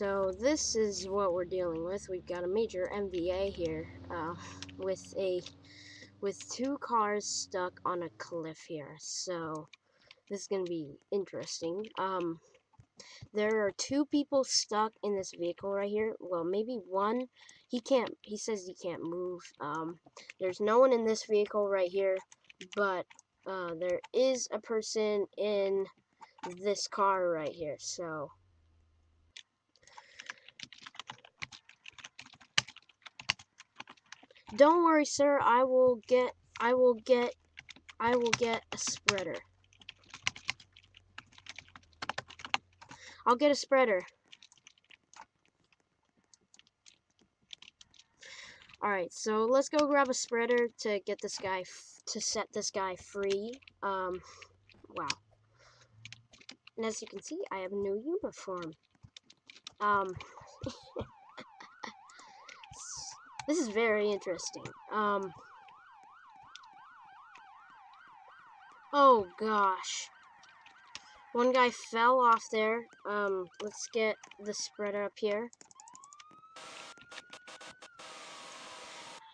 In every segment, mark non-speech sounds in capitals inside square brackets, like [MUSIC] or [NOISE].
so this is what we're dealing with. We've got a major MVA here uh, with a with two cars stuck on a cliff here. So this is gonna be interesting. Um, there are two people stuck in this vehicle right here. Well, maybe one. He can't. He says he can't move. Um, there's no one in this vehicle right here, but uh, there is a person in this car right here. So Don't worry, sir. I will get I will get I will get a spreader. I'll get a spreader. Alright, so let's go grab a spreader to get this guy, to set this guy free. Um, wow. And as you can see, I have a new uniform. Um, [LAUGHS] This is very interesting. Um. Oh gosh. One guy fell off there. Um, let's get the spreader up here.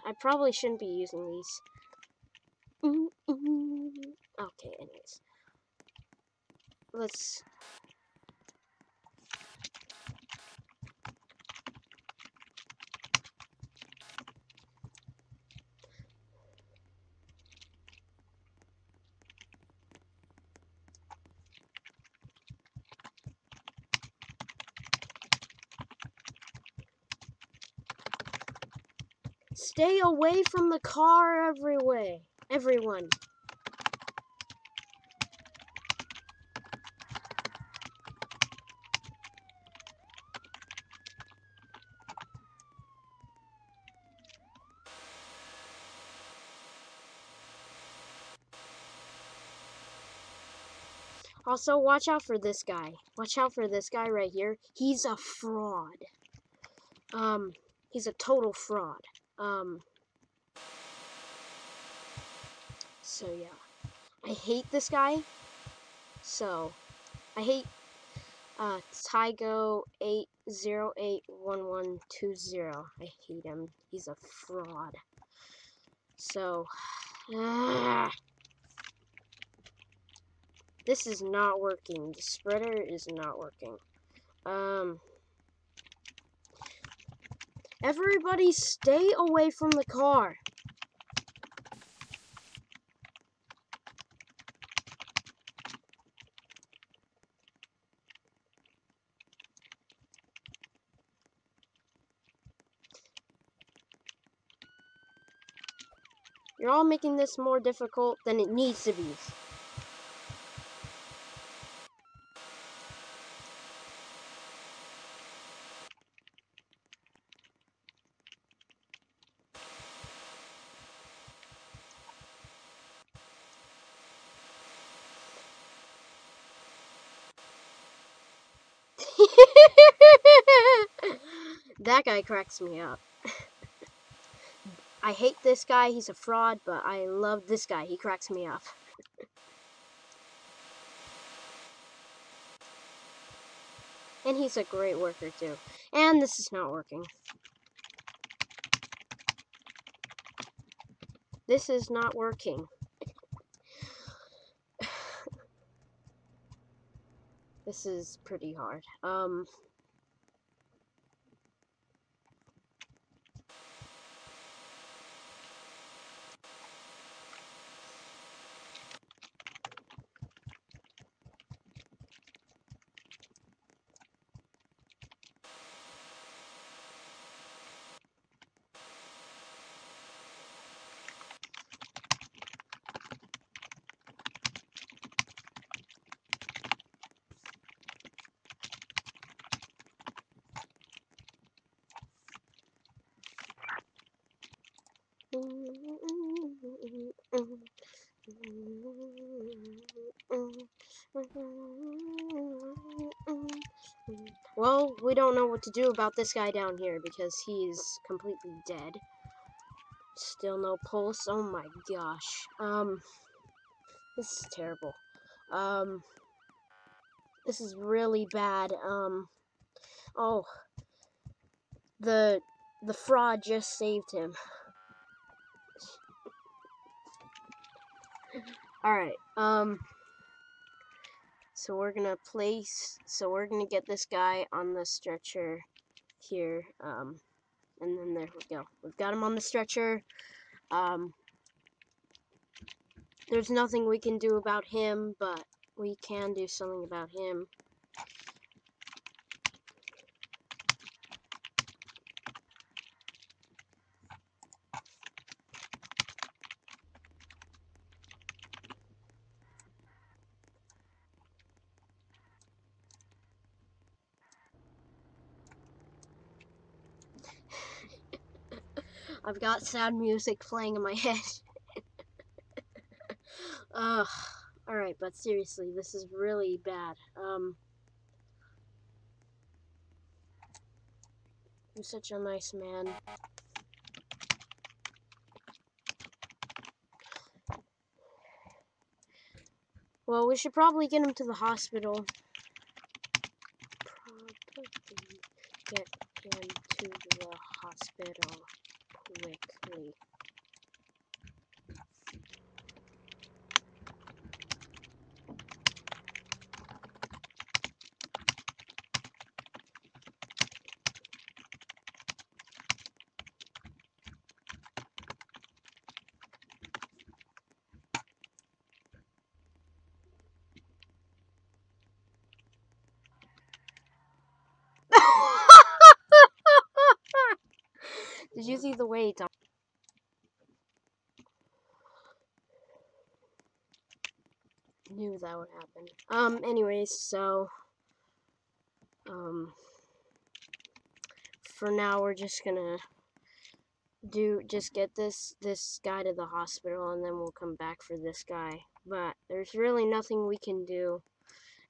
I probably shouldn't be using these. Okay, anyways. Let's Stay away from the car every way. Everyone. Also, watch out for this guy. Watch out for this guy right here. He's a fraud. Um, he's a total fraud. Um, so yeah, I hate this guy. So, I hate uh, Tygo eight zero eight one one two zero. I hate him. He's a fraud. So, [SIGHS] this is not working. The spreader is not working. Um. Everybody stay away from the car. You're all making this more difficult than it needs to be. [LAUGHS] that guy cracks me up. I hate this guy, he's a fraud, but I love this guy, he cracks me up. and he's a great worker too. And this is not working. This is not working. This is pretty hard. Um, Well, we don't know what to do about this guy down here because he's completely dead. Still no pulse. Oh my gosh. Um, this is terrible. Um, this is really bad. Um, Oh, the the fraud just saved him. Alright, um, so we're gonna place, so we're gonna get this guy on the stretcher here, um, and then there we go. We've got him on the stretcher, um, there's nothing we can do about him, but we can do something about him. I've got sad music playing in my [LAUGHS] head. Ugh. Alright, but seriously, this is really bad. Um. You're such a nice man. Well, we should probably get him to the hospital. Probably get him to the hospital quickly. Did you see the way Tom? Knew that would happen. Um, anyways, so, um, for now we're just gonna do, just get this, this guy to the hospital and then we'll come back for this guy. But there's really nothing we can do.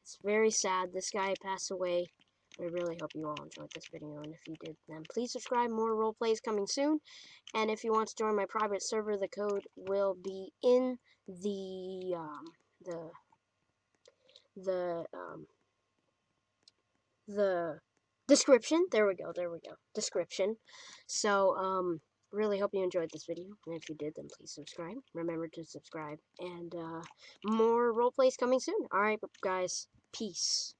It's very sad. This guy passed away. I really hope you all enjoyed this video, and if you did, then please subscribe. More role plays coming soon. And if you want to join my private server, the code will be in the um, the the um, the description. There we go. There we go. Description. So um, really hope you enjoyed this video, and if you did, then please subscribe. Remember to subscribe, and uh, more role plays coming soon. All right, guys. Peace.